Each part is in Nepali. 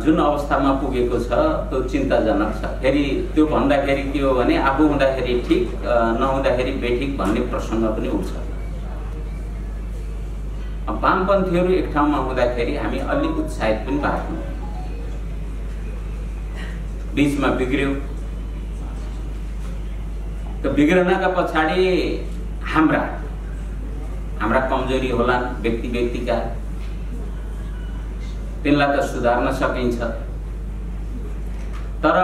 जुन अवस्थामा पुगेको छ त्यो चिन्ताजनक छ। फेरि त्यो भन्दाखेरि के हो भने आफू हुँदाखेरि ठिक नहुँदाखेरि बेठिक भन्ने प्रसङ्ग पनि उठ्छ। वामपन्थीहरू एक ठाउँमा हुँदाखेरि हामी अलिक उत्साहित पनि भएको बिचमा बिग्रियो। त्यो बिग्रनका पछाडि हाम्रा हाम्रा कमजोरी होला व्यक्ति व्यक्तिका त्यसलाई त सुधार्न सकिन्छ। तर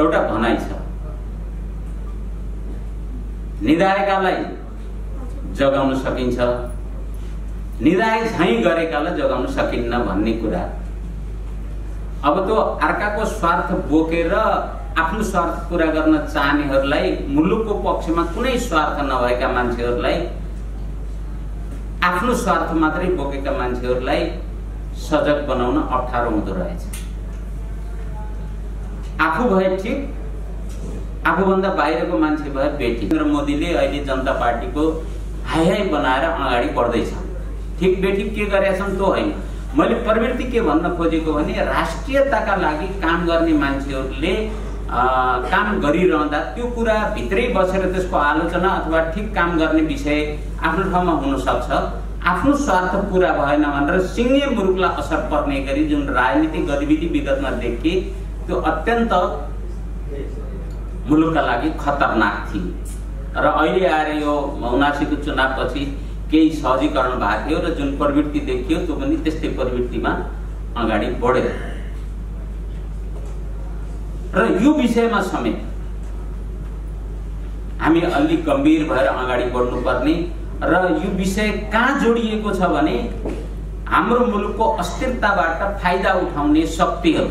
एउटा भनाइ छ। निधाएकालाई जगाउन सकिन्छ। निधाए झैँ गरेकालाई जगाउन सकिन्न भन्ने कुरा। अब त्यो अर्काको स्वार्थ बोकेर आफ्नो स्वार्थ पुरा गर्न चाहनेहरूलाई मुलुकको पक्षमा कुनै स्वार्थ नभएका मान्छेहरूलाई आफ्नो स्वार्थ मात्रै बोकेका मान्छेहरूलाई सजग बनाउन अप्ठ्यारो हुँदो रहेछ। आफू भए ठिक आफूभन्दा बाहिरको मान्छे भए बेठी नरेन्द्र मोदीले अहिले जनता पार्टीको हाई हाई बनाएर अगाडि बढ्दैछ। ठिक बेठिक के गरेका छन् त्यो होइन। मैले प्रवृत्ति के भन्न खोजेको भने राष्ट्रियताका लागि काम गर्ने मान्छेहरूले काम गरिरहँदा त्यो कुरा भित्रै बसेर त्यसको आलोचना अथवा ठिक काम गर्ने विषय आफ्नो ठाउँमा हुनसक्छ। आफ्नो स्वार्थ पुरा भएन भनेर सिङ्गे मुलुकलाई असर पर्ने गरी जुन राजनीतिक गतिविधि विगतमा देखिए त्यो अत्यन्त मुलुकका लागि खतरनाक थिए। र अहिले आएर यो उनासीको चुनावपछि केही सहजीकरण भएको थियो र जुन प्रवृत्ति देखियो त्यो पनि त्यस्तै प्रवृत्तिमा अगाडि बढ्यो र यो विषयमा समेत हामी अलिक गम्भीर भएर अगाडि बढ्नुपर्ने र यो विषय कहाँ जोडिएको छ भने हाम्रो मुलुकको अस्थिरताबाट फाइदा उठाउने शक्तिहरू।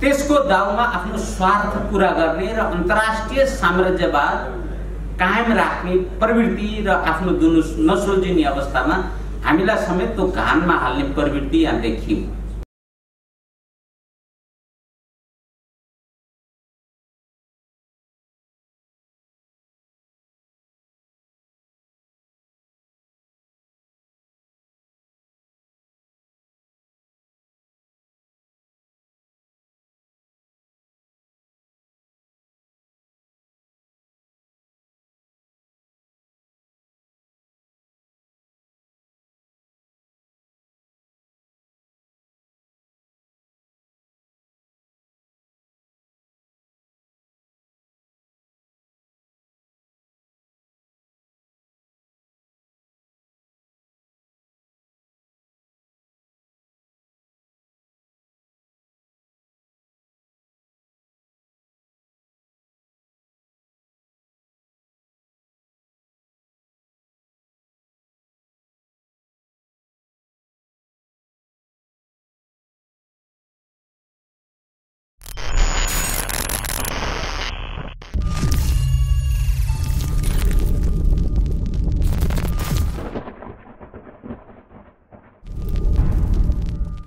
त्यसको दाउमा आफ्नो स्वार्थ पुरा गर्ने र अन्तर्राष्ट्रिय साम्राज्यवाद कायम राख्ने प्रवृत्ति र आफ्नो दुनु नसुल्झिने अवस्थामा हामीलाई समेत त्यो घानमा हाल्ने प्रवृत्ति यहाँ देखियो।